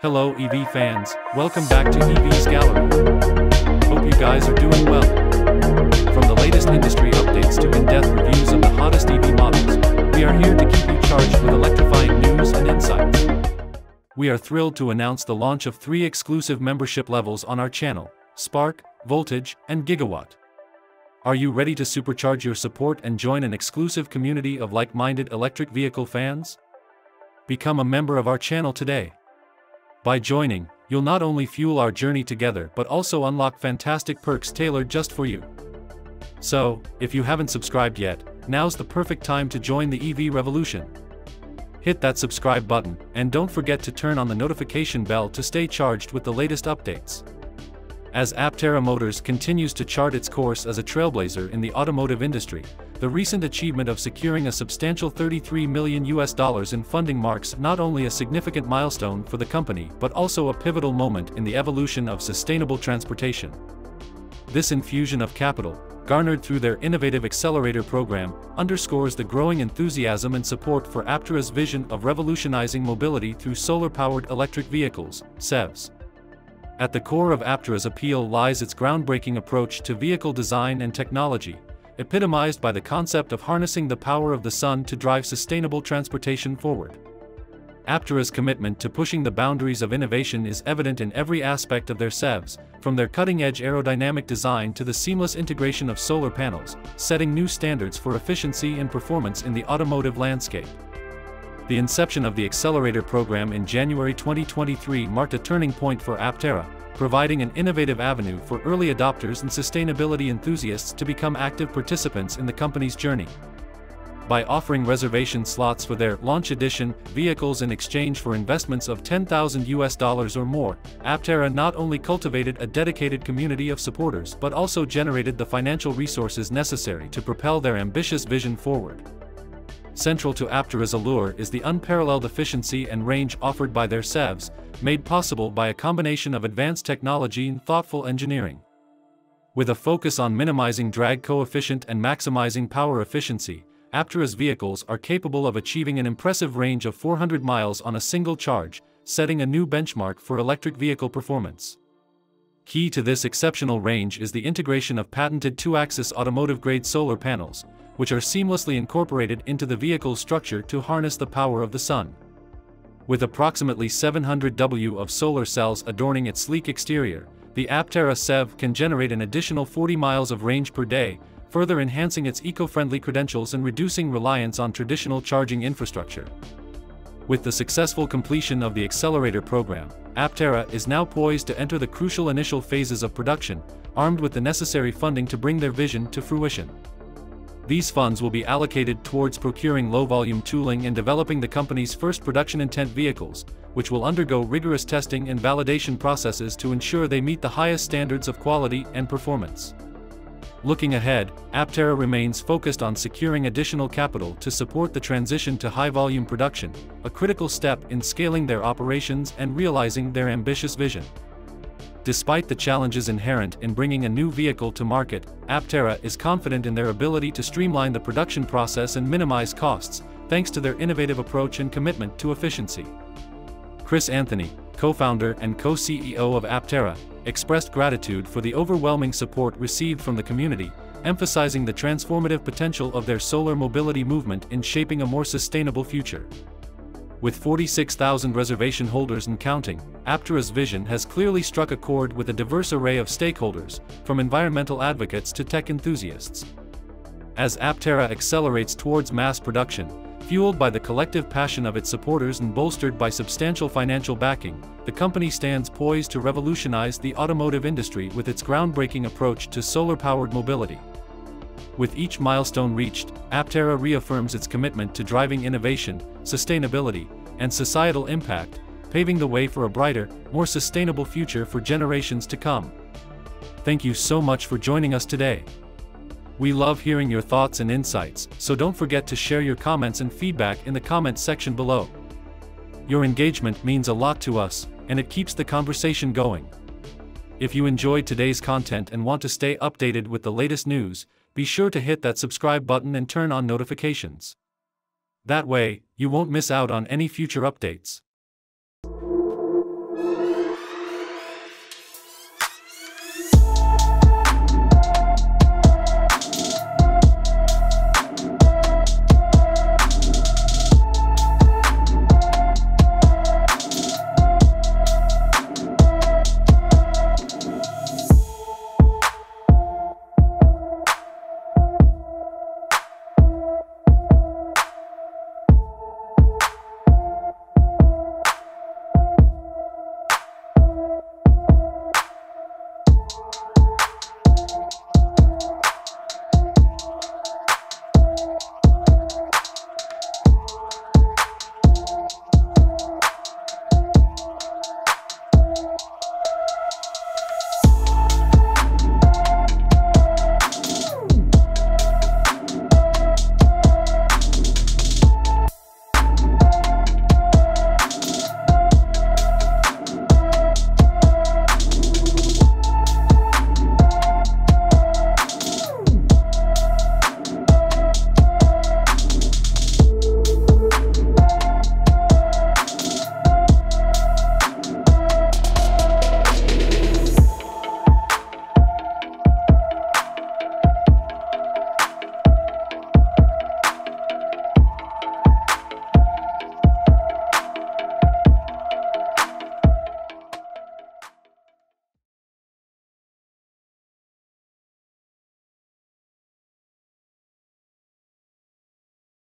Hello EV fans, welcome back to EVs Gallery. Hope you guys are doing well. From the latest industry updates to in-depth reviews of the hottest EV models, we are here to keep you charged with electrifying news and insights. We are thrilled to announce the launch of three exclusive membership levels on our channel, Spark, Voltage, and Gigawatt. Are you ready to supercharge your support and join an exclusive community of like-minded electric vehicle fans? Become a member of our channel today. By joining, you'll not only fuel our journey together but also unlock fantastic perks tailored just for you. So, if you haven't subscribed yet, now's the perfect time to join the EV revolution. Hit that subscribe button, and don't forget to turn on the notification bell to stay charged with the latest updates. As Aptera Motors continues to chart its course as a trailblazer in the automotive industry, the recent achievement of securing a substantial 33 million US dollars in funding marks not only a significant milestone for the company but also a pivotal moment in the evolution of sustainable transportation. This infusion of capital, garnered through their innovative accelerator program, underscores the growing enthusiasm and support for Aptera's vision of revolutionizing mobility through solar-powered electric vehicles, CEVs. At the core of Aptera's appeal lies its groundbreaking approach to vehicle design and technology, epitomized by the concept of harnessing the power of the sun to drive sustainable transportation forward. Aptera's commitment to pushing the boundaries of innovation is evident in every aspect of their SEVs, from their cutting-edge aerodynamic design to the seamless integration of solar panels, setting new standards for efficiency and performance in the automotive landscape. The inception of the Accelerator program in January 2023 marked a turning point for Aptera, providing an innovative avenue for early adopters and sustainability enthusiasts to become active participants in the company's journey. By offering reservation slots for their launch edition vehicles in exchange for investments of 10,000 US dollars or more, Aptera not only cultivated a dedicated community of supporters but also generated the financial resources necessary to propel their ambitious vision forward. Central to Aptera's allure is the unparalleled efficiency and range offered by their CEVs, made possible by a combination of advanced technology and thoughtful engineering. With a focus on minimizing drag coefficient and maximizing power efficiency, Aptera's vehicles are capable of achieving an impressive range of 400 miles on a single charge, setting a new benchmark for electric vehicle performance. Key to this exceptional range is the integration of patented two-axis automotive-grade solar panels, which are seamlessly incorporated into the vehicle's structure to harness the power of the sun. With approximately 700 W of solar cells adorning its sleek exterior, the Aptera CEV can generate an additional 40 miles of range per day, further enhancing its eco-friendly credentials and reducing reliance on traditional charging infrastructure. With the successful completion of the accelerator program, Aptera is now poised to enter the crucial initial phases of production, armed with the necessary funding to bring their vision to fruition. These funds will be allocated towards procuring low-volume tooling and developing the company's first production-intent vehicles, which will undergo rigorous testing and validation processes to ensure they meet the highest standards of quality and performance. Looking ahead, Aptera remains focused on securing additional capital to support the transition to high-volume production, a critical step in scaling their operations and realizing their ambitious vision. Despite the challenges inherent in bringing a new vehicle to market, Aptera is confident in their ability to streamline the production process and minimize costs, thanks to their innovative approach and commitment to efficiency. Chris Anthony, co-founder and co-CEO of Aptera, expressed gratitude for the overwhelming support received from the community, emphasizing the transformative potential of their solar mobility movement in shaping a more sustainable future. With 46,000 reservation holders and counting, Aptera's vision has clearly struck a chord with a diverse array of stakeholders, from environmental advocates to tech enthusiasts. As Aptera accelerates towards mass production, fueled by the collective passion of its supporters and bolstered by substantial financial backing, the company stands poised to revolutionize the automotive industry with its groundbreaking approach to solar-powered mobility. With each milestone reached, Aptera reaffirms its commitment to driving innovation, sustainability, and societal impact, paving the way for a brighter, more sustainable future for generations to come. Thank you so much for joining us today. We love hearing your thoughts and insights, so don't forget to share your comments and feedback in the comments section below. Your engagement means a lot to us, and it keeps the conversation going. If you enjoyed today's content and want to stay updated with the latest news, be sure to hit that subscribe button and turn on notifications. That way, you won't miss out on any future updates.